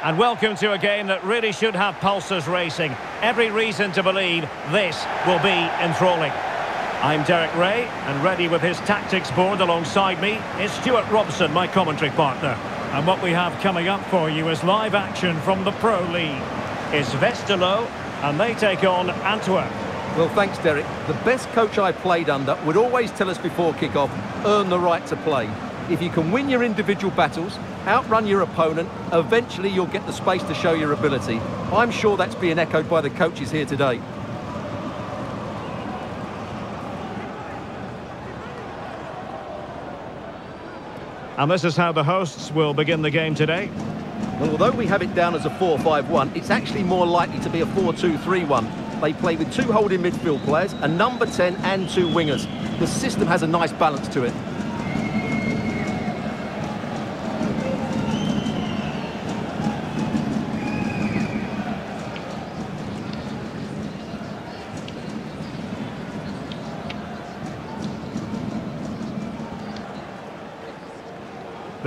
And welcome to a game that really should have pulses racing. Every reason to believe this will be enthralling. I'm Derek Rae, and ready with his tactics board alongside me is Stewart Robson, my commentary partner. And what we have coming up for you is live action from the Pro League. It's Westerlo, and they take on Antwerp. Well, thanks, Derek. The best coach I played under would always tell us before kick-off, earn the right to play. If you can win your individual battles, outrun your opponent, eventually you'll get the space to show your ability. I'm sure that's being echoed by the coaches here today. And this is how the hosts will begin the game today. Well, although we have it down as a 4-5-1, it's actually more likely to be a 4-2-3-1. They play with two holding midfield players, a number 10 and two wingers. The system has a nice balance to it.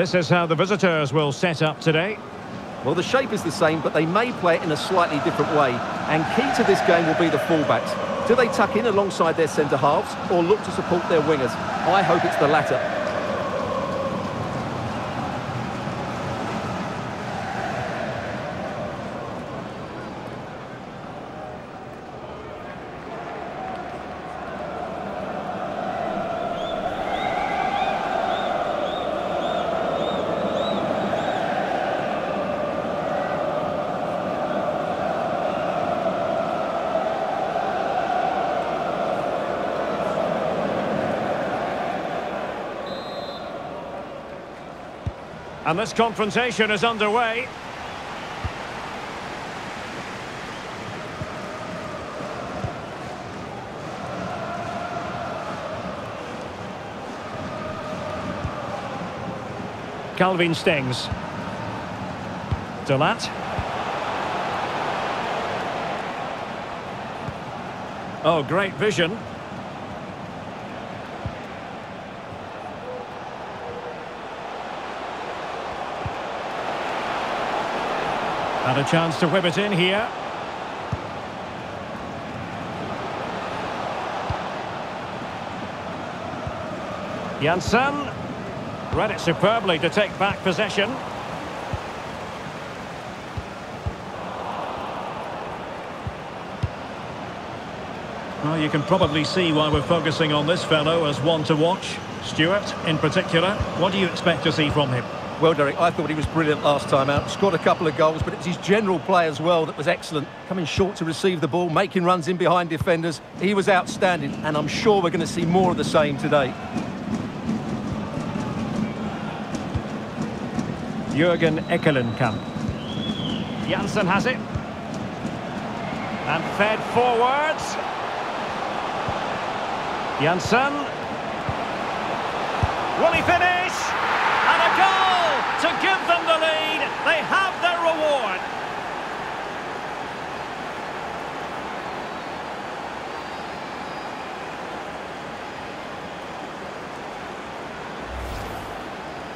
This is how the visitors will set up today. Well, the shape is the same, but they may play it in a slightly different way. And key to this game will be the fullbacks. Do they tuck in alongside their centre halves or look to support their wingers? I hope it's the latter. And this confrontation is underway. Calvin Stengs. Delat. Oh, great vision. And a chance to whip it in here. Janssen read it superbly to take back possession. Well, you can probably see why we're focusing on this fellow as one to watch. Stewart, in particular, what do you expect to see from him? Well, Derek, I thought he was brilliant last time out. Scored a couple of goals, but it's his general play as well that was excellent. Coming short to receive the ball, making runs in behind defenders. He was outstanding, and I'm sure we're going to see more of the same today. Jurgen Ekkelenkamp. Janssen has it. And fed forwards. Janssen. Will he finish? And a goal to give them the lead. They have their reward.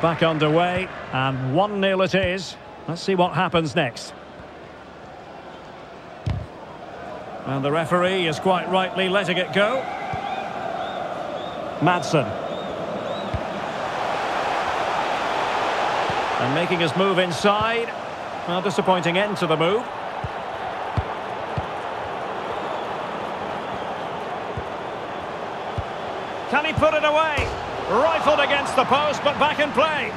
Back underway, and 1-0 it is. Let's see what happens next. And the referee is quite rightly letting it go. Madsen. And making his move inside. Well, disappointing end to the move. Can he put it away? Rifled against the post, but back in play.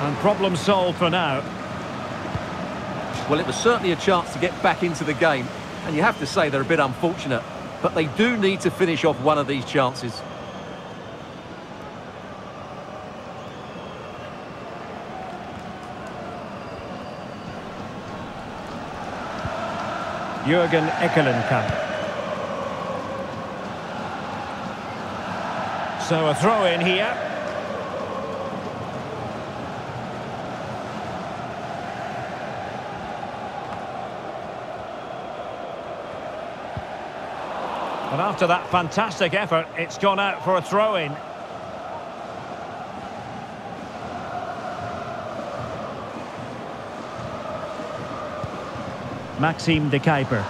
And problem solved for now. Well, it was certainly a chance to get back into the game. And you have to say they're a bit unfortunate. But they do need to finish off one of these chances. Jurgen Ekkelenkamp. So a throw in here. And after that fantastic effort, it's gone out for a throw-in. Maxime de Cuyper.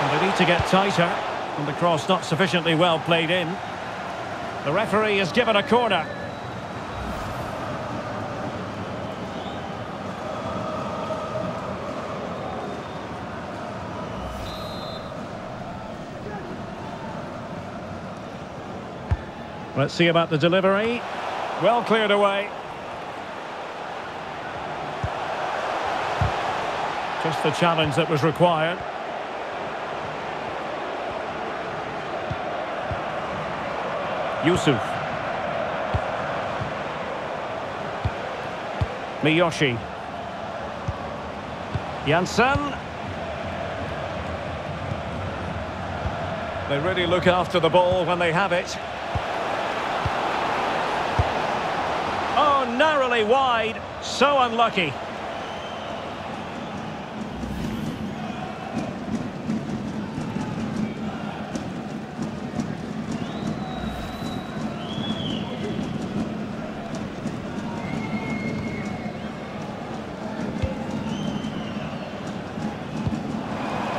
And they need to get tighter, and the cross not sufficiently well played in. The referee has given a corner. Let's see about the delivery. Well cleared away. Just the challenge that was required. Yusuf. Miyoshi. Janssen. They really look after the ball when they have it. Oh, narrowly wide. So unlucky.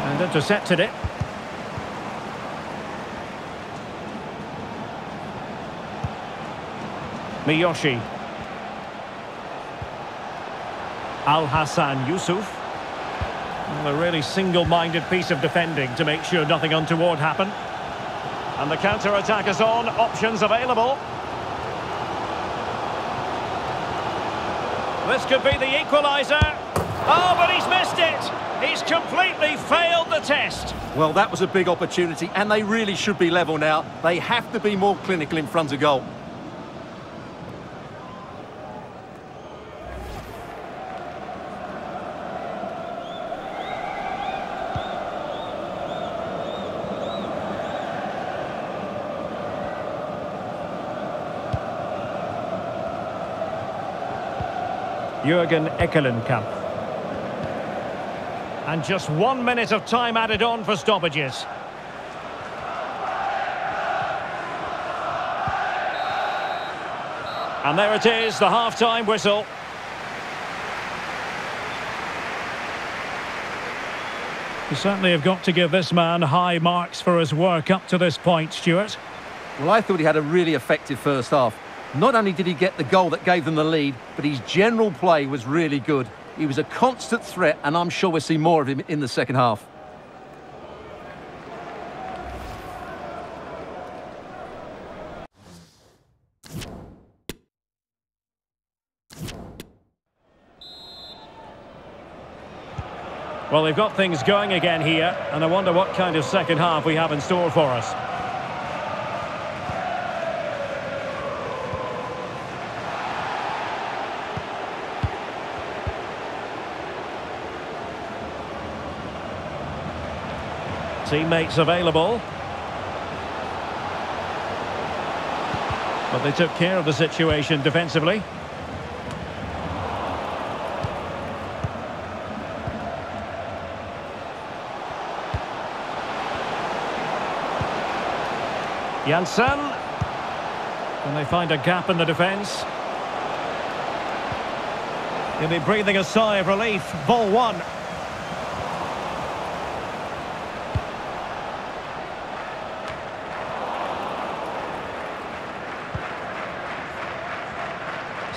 And intercepted it. Miyoshi. Al Hassan Yusuf. A really single-minded piece of defending to make sure nothing untoward happened. And the counter-attack is on, options available. This could be the equaliser. Oh, but he's missed it. He's completely failed the test. Well, that was a big opportunity, and they really should be level now. They have to be more clinical in front of goal. Jurgen Ekkelenkamp. And just one minute of time added on for stoppages. And there it is, the half-time whistle. You certainly have got to give this man high marks for his work up to this point, Stewart. Well, I thought he had a really effective first half. Not only did he get the goal that gave them the lead, but his general play was really good. He was a constant threat, and I'm sure we'll see more of him in the second half. Well, they've got things going again here, and I wonder what kind of second half we have in store for us. Teammates available. But they took care of the situation defensively. Janssen. And they find a gap in the defence. He'll be breathing a sigh of relief. Ball one.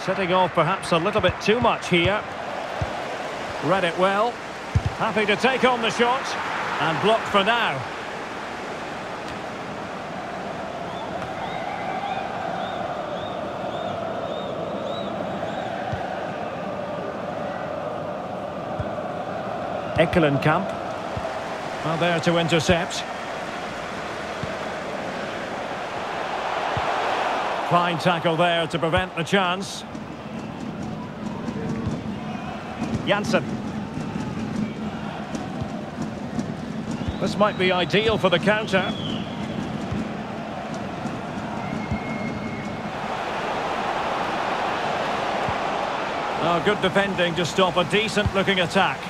Setting off perhaps a little bit too much here. Read it well. Happy to take on the shot. And blocked for now. Ekkelenkamp. Well, there to intercept. Fine tackle there to prevent the chance. Janssen. This might be ideal for the counter. Oh, good defending to stop a decent-looking attack.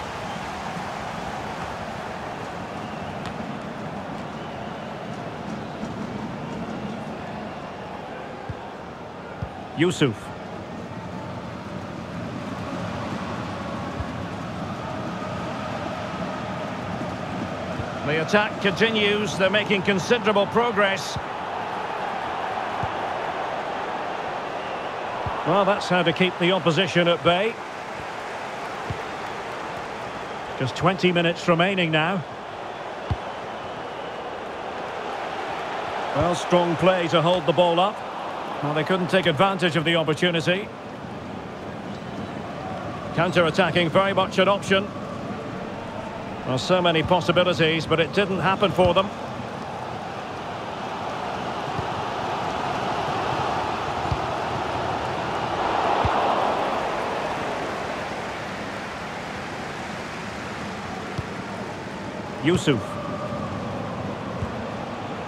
Yusuf. The attack continues. They're making considerable progress. Well, that's how to keep the opposition at bay. Just 20 minutes remaining now. Well, strong play to hold the ball up. Well, they couldn't take advantage of the opportunity. Counter-attacking, very much an option. Well, so many possibilities, but it didn't happen for them. Yusuf.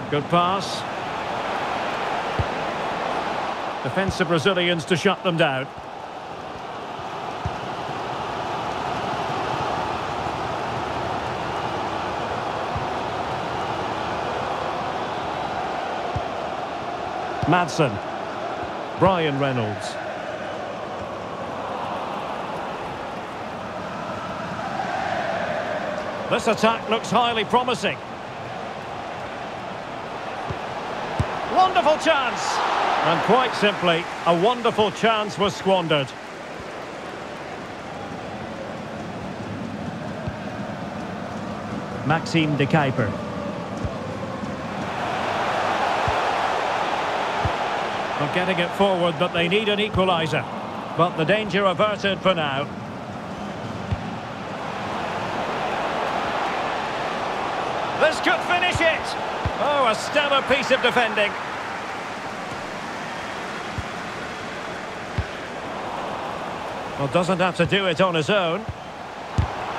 Good pass. Defensive Brazilians to shut them down. Madsen. Bryan Reynolds. This attack looks highly promising. Wonderful chance! And quite simply, a wonderful chance was squandered. Maxime de Cuyper. Getting it forward, but they need an equaliser. But the danger averted for now. This could finish it! Oh, a stellar piece of defending. Well, doesn't have to do it on his own.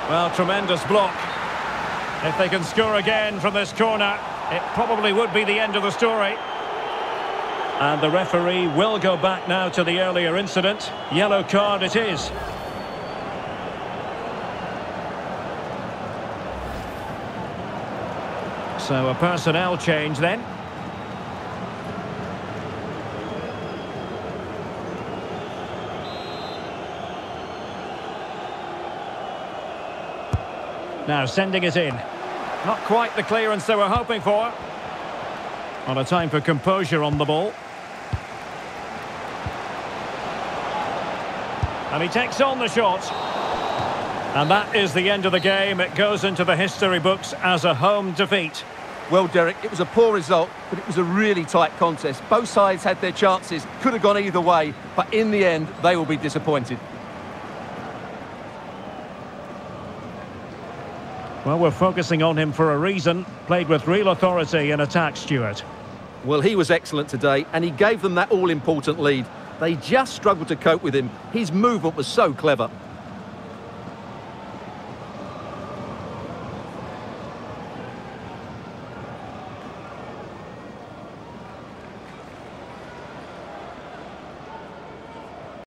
Well, tremendous block. If they can score again from this corner, it probably would be the end of the story. And the referee will go back now to the earlier incident. Yellow card it is. So a personnel change then. Now sending it in. Not quite the clearance they were hoping for. On a time for composure on the ball. And he takes on the shot. And that is the end of the game. It goes into the history books as a home defeat. Well, Derek, it was a poor result, but it was a really tight contest. Both sides had their chances, could have gone either way, but in the end, they will be disappointed. Well, we're focusing on him for a reason. Played with real authority in attack, Stewart. Well, he was excellent today, and he gave them that all-important lead. They just struggled to cope with him. His movement was so clever.